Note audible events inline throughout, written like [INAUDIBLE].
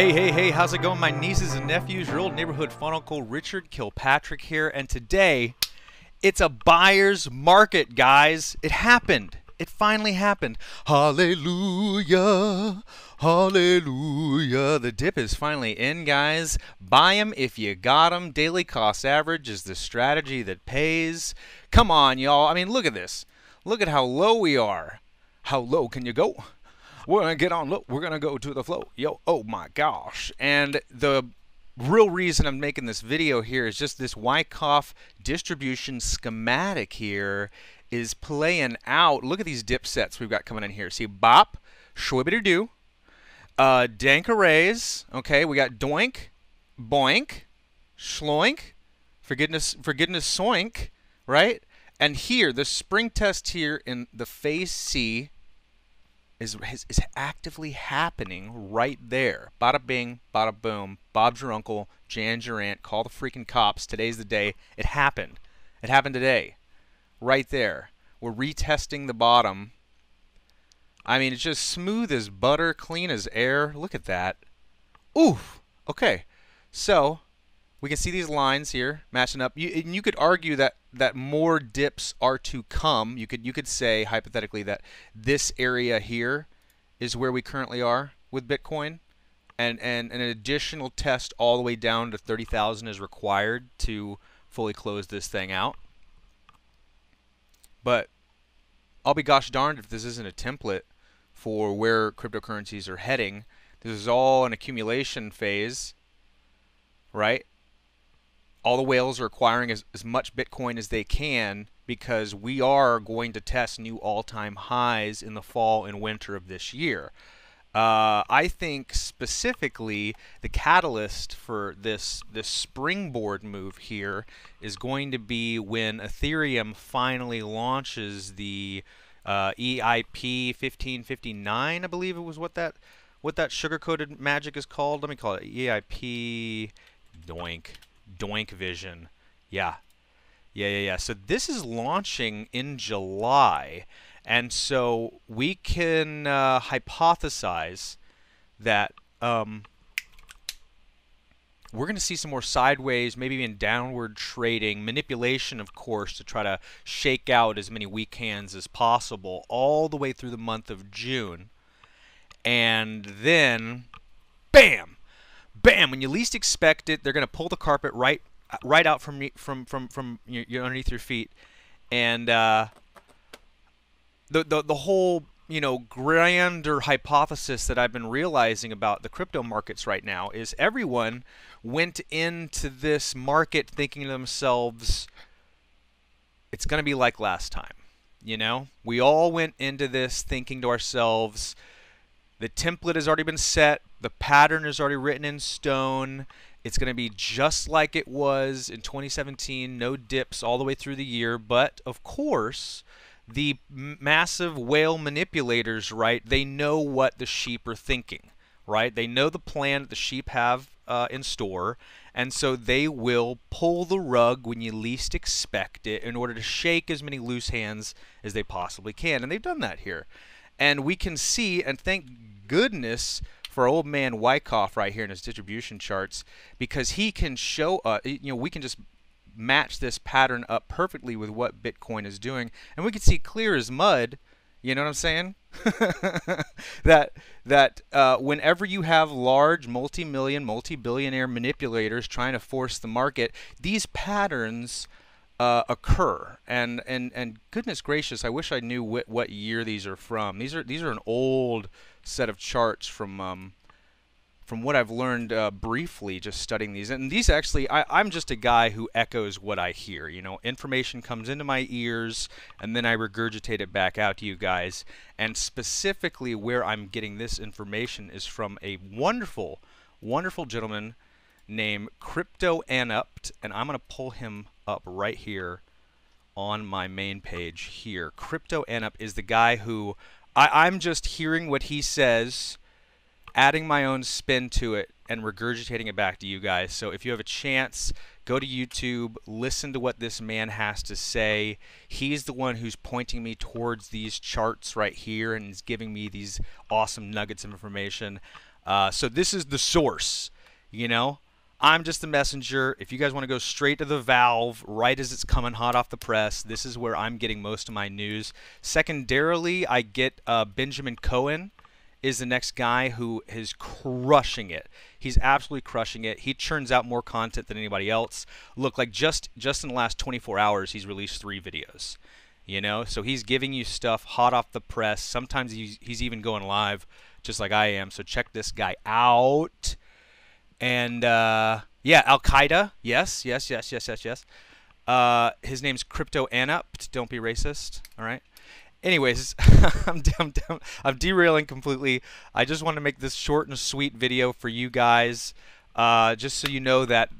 Hey, hey, hey, how's it going, my nieces and nephews? Your old neighborhood fun uncle Richard Kilpatrick here, and today it's a buyer's market, guys. It happened. It finally happened. Hallelujah. Hallelujah. The dip is finally in, guys. Buy them if you got them. Daily cost average is the strategy that pays. Come on, y'all. I mean, look at this. Look at how low we are. How low can you go? We're going to get on Look, We're going to go to the flow. Yo, oh my gosh. And the real reason I'm making this video here is just this Wyckoff distribution schematic here is playing out. Look at these dip sets we've got coming in here. See, bop, shwibbity doo, uh, dank arrays. Okay, we got doink, boink, schloink, forgiveness, forgiveness, soink, right? And here, the spring test here in the phase C is, is, is actively happening right there. Bada bing, bada boom. Bob's your uncle. Jan's your aunt. Call the freaking cops. Today's the day. It happened. It happened today. Right there. We're retesting the bottom. I mean, it's just smooth as butter, clean as air. Look at that. Oof. Okay. So, we can see these lines here matching up. You, and you could argue that that more dips are to come. You could you could say hypothetically that this area here is where we currently are with Bitcoin, and and an additional test all the way down to thirty thousand is required to fully close this thing out. But I'll be gosh darned if this isn't a template for where cryptocurrencies are heading. This is all an accumulation phase, right? All the whales are acquiring as, as much Bitcoin as they can because we are going to test new all-time highs in the fall and winter of this year. Uh, I think specifically the catalyst for this this springboard move here is going to be when Ethereum finally launches the uh, EIP 1559, I believe it was what that what that sugar-coated magic is called. Let me call it EIP doink Doink Vision. Yeah. Yeah, yeah, yeah. So this is launching in July. And so we can uh, hypothesize that um, we're going to see some more sideways, maybe even downward trading, manipulation, of course, to try to shake out as many weak hands as possible all the way through the month of June. And then, bam! Bam, when you least expect it, they're going to pull the carpet right right out from from from from underneath your feet, and uh, the the the whole you know grander hypothesis that I've been realizing about the crypto markets right now is everyone went into this market thinking to themselves, it's going to be like last time. You know, we all went into this thinking to ourselves, the template has already been set. The pattern is already written in stone. It's going to be just like it was in 2017, no dips all the way through the year. But of course, the massive whale manipulators, right? They know what the sheep are thinking, right? They know the plan that the sheep have uh, in store, and so they will pull the rug when you least expect it in order to shake as many loose hands as they possibly can. And they've done that here. And we can see, and thank goodness for old man Wyckoff right here in his distribution charts because he can show uh, you know we can just match this pattern up perfectly with what Bitcoin is doing. And we can see clear as mud you know what I'm saying? [LAUGHS] That that uh, whenever you have large multi-million multi-billionaire manipulators trying to force the market these patterns uh, occur. And, and and goodness gracious, I wish I knew what, what year these are from. These are these are an old set of charts from um, from what I've learned uh, briefly just studying these. And these actually, I, I'm just a guy who echoes what I hear. You know, information comes into my ears and then I regurgitate it back out to you guys. And specifically, where I'm getting this information is from a wonderful, wonderful gentleman named Crypto Anupt, and I'm going to pull him up right here on my main page here. Crypto Anup is the guy who I, I'm just hearing what he says, adding my own spin to it, and regurgitating it back to you guys. So if you have a chance, go to YouTube, listen to what this man has to say. He's the one who's pointing me towards these charts right here and is giving me these awesome nuggets of information. Uh, so this is the source, you know. I'm just the messenger. If you guys want to go straight to the valve right as it's coming hot off the press, this is where I'm getting most of my news. Secondarily, I get uh, Benjamin Cowen is the next guy who is crushing it. He's absolutely crushing it. He churns out more content than anybody else. Look, like just just in the last 24 hours, he's released three videos. You know, so he's giving you stuff hot off the press. Sometimes he's, he's even going live, just like I am. So check this guy out. And uh, yeah, Al Qaeda. Yes, yes, yes, yes, yes, yes. Uh, his name's Crypto Anupt. Don't be racist. All right. Anyways, [LAUGHS] I'm, I'm, I'm derailing completely. I just want to make this short and sweet video for you guys, uh, just so you know that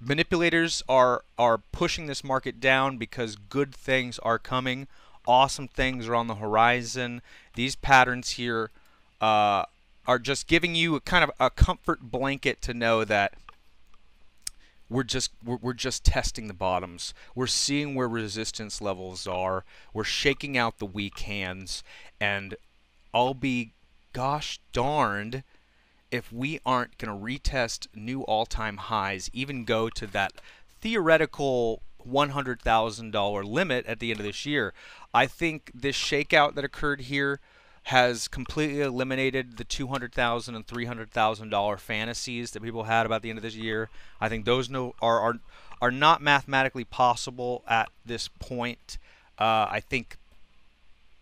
manipulators are are pushing this market down because good things are coming. Awesome things are on the horizon. These patterns here uh, are just giving you a kind of a comfort blanket to know that we're just we're, just testing the bottoms. We're seeing where resistance levels are. We're shaking out the weak hands, and I'll be gosh darned if we aren't going to retest new all-time highs, even go to that theoretical $100,000 limit at the end of this year. I think this shakeout that occurred here has completely eliminated the $200,000 and $300,000 fantasies that people had about the end of this year. I think those no are are are not mathematically possible at this point. Uh, I think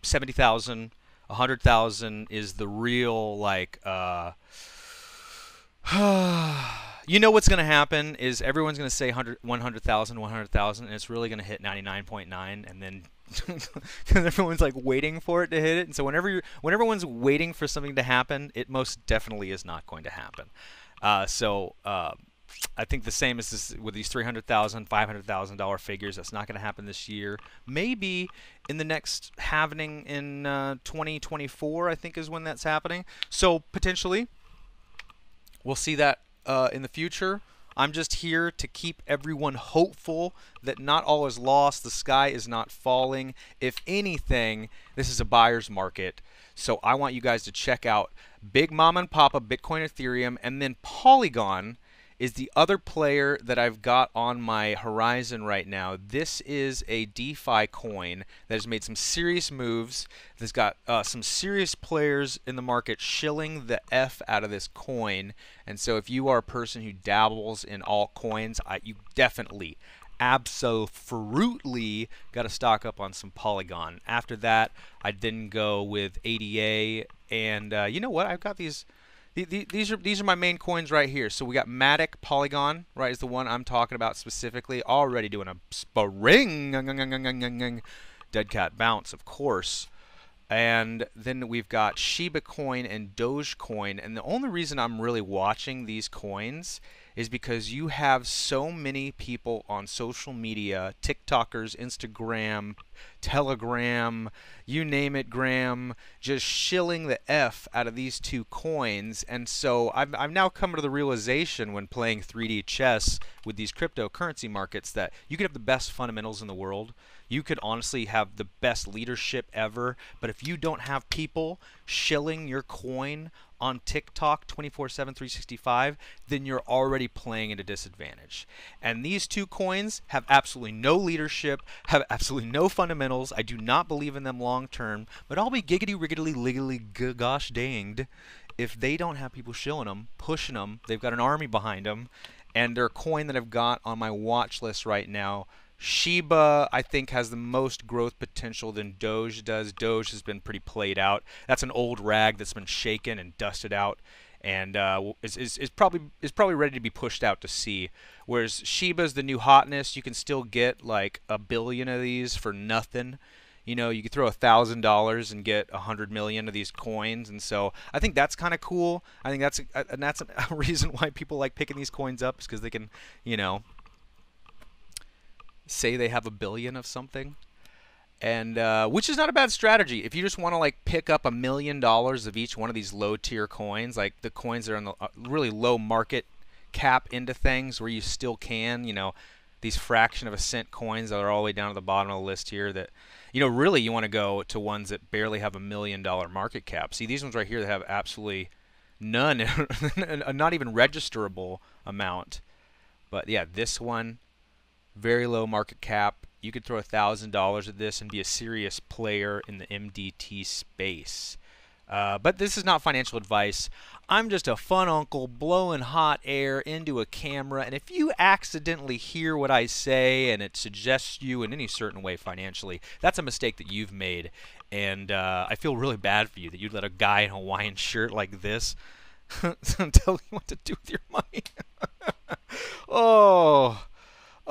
70,000, 100,000 is the real like uh, [SIGHS] you know what's going to happen is everyone's going to say 100 100,000 100,000 and it's really going to hit 99.9 and then [LAUGHS] because everyone's like waiting for it to hit it, and so whenever you when everyone's waiting for something to happen, it most definitely is not going to happen. Uh, so uh, I think the same as this, with these three hundred thousand, five hundred thousand dollar figures. That's not going to happen this year. Maybe in the next halvening in uh, 2024, I think is when that's happening. So potentially, we'll see that uh, in the future. I'm just here to keep everyone hopeful that not all is lost. The sky is not falling. If anything, this is a buyer's market. So I want you guys to check out Big Mom and Papa, Bitcoin, Ethereum, and then Polygon is the other player that I've got on my horizon right now. This is a DeFi coin that has made some serious moves. That's got uh, some serious players in the market shilling the F out of this coin. And so if you are a person who dabbles in altcoins, I, you definitely absolutely got to stock up on some Polygon. After that, I then go with ADA, and uh, you know what? I've got these these are these are my main coins right here. So we got Matic Polygon, right, is the one I'm talking about specifically. Already doing a spring dead cat bounce, of course. And then we've got Shiba Coin and Dogecoin. And the only reason I'm really watching these coins is because you have so many people on social media, TikTokers, Instagram, Telegram, you name it, Graham, just shilling the F out of these two coins. And so I've, I've now come to the realization when playing 3D chess with these cryptocurrency markets that you could have the best fundamentals in the world. You could honestly have the best leadership ever. But if you don't have people shilling your coin on TikTok 24 7, 365, then you're already playing at a disadvantage. And these two coins have absolutely no leadership, have absolutely no fundamentals. I do not believe in them long term, but I'll be giggity riggity legally gosh danged if they don't have people shilling them, pushing them, they've got an army behind them, and their coin that I've got on my watch list right now Shiba, I think, has the most growth potential than Doge does. Doge has been pretty played out. That's an old rag that's been shaken and dusted out, and uh, is, is, is probably is probably ready to be pushed out to sea. Whereas Shiba's the new hotness. You can still get like a billion of these for nothing. You know, you could throw a thousand dollars and get a hundred million of these coins, and so I think that's kind of cool. I think that's a, and that's a [LAUGHS] reason why people like picking these coins up is because they can, you know, say they have a billion of something and uh, which is not a bad strategy if you just want to like pick up a million dollars of each one of these low tier coins like the coins that are in the uh, really low market cap into things where you still can you know these fraction of a cent coins that are all the way down to the bottom of the list here that you know really you want to go to ones that barely have a million dollar market cap see these ones right here that have absolutely none, [LAUGHS] not even registerable amount. But yeah, this one, very low market cap. You could throw a thousand dollars at this and be a serious player in the MDT space. Uh, but this is not financial advice. I'm just a fun uncle blowing hot air into a camera, and if you accidentally hear what I say and it suggests you in any certain way financially, that's a mistake that you've made. And uh, I feel really bad for you that you'd let a guy in a Hawaiian shirt like this [LAUGHS] tell you what to do with your money. [LAUGHS] oh.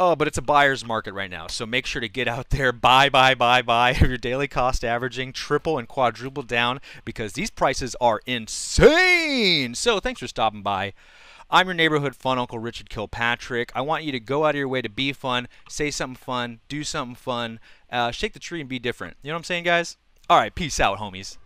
Oh, but it's a buyer's market right now. So make sure to get out there, [LAUGHS] buy, buy, buy, buy. Have your daily cost averaging triple and quadruple down because these prices are insane. So thanks for stopping by. I'm your neighborhood fun uncle Richard Kilpatrick. I want you to go out of your way to be fun, say something fun, do something fun, uh, shake the tree and be different. You know what I'm saying, guys? All right, peace out, homies.